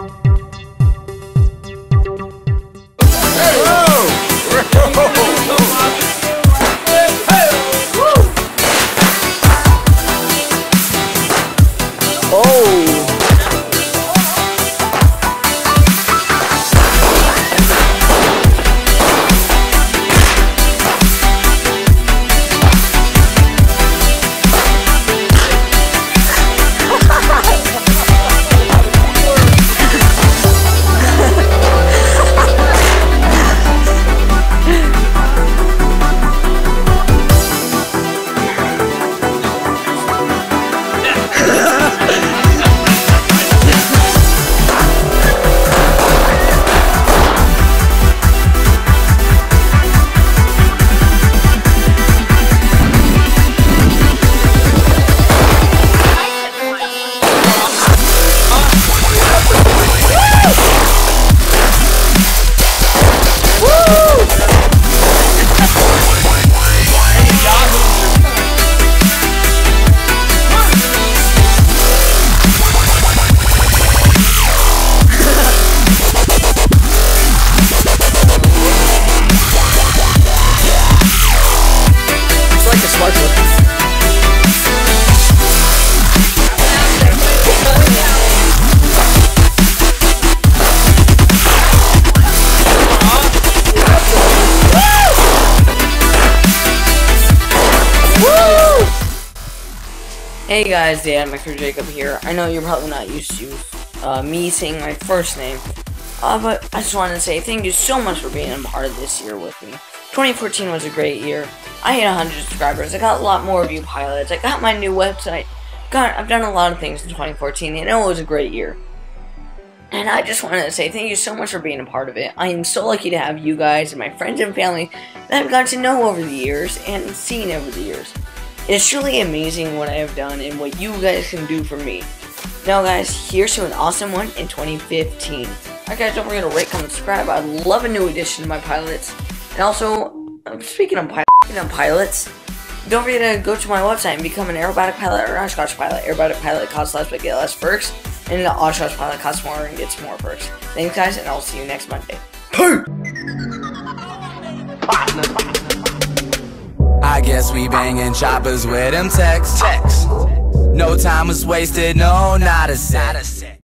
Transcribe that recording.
It's Hey guys, TheAdmach Jacob here. I know you're probably not used to uh, me saying my first name, uh, but I just wanted to say thank you so much for being a part of this year with me. 2014 was a great year. I hit 100 subscribers. I got a lot more view pilots. I got my new website. Got, I've done a lot of things in 2014, and it was a great year. And I just wanted to say thank you so much for being a part of it. I am so lucky to have you guys and my friends and family that I've got to know over the years and seen over the years. It's truly amazing what I have done and what you guys can do for me. Now guys, here's to an awesome one in 2015. Alright guys, don't forget to rate, comment, subscribe. I love a new addition to my pilots. And also, uh, speaking of, speaking of pilots, don't forget to go to my website and become an aerobatic pilot or Oshkosh pilot. Aerobatic pilot costs less but get less perks. And the Oshkosh pilot costs more and gets more perks. Thanks guys, and I'll see you next Monday. I guess we banging choppers with them texts. No time was wasted, no, not a sec.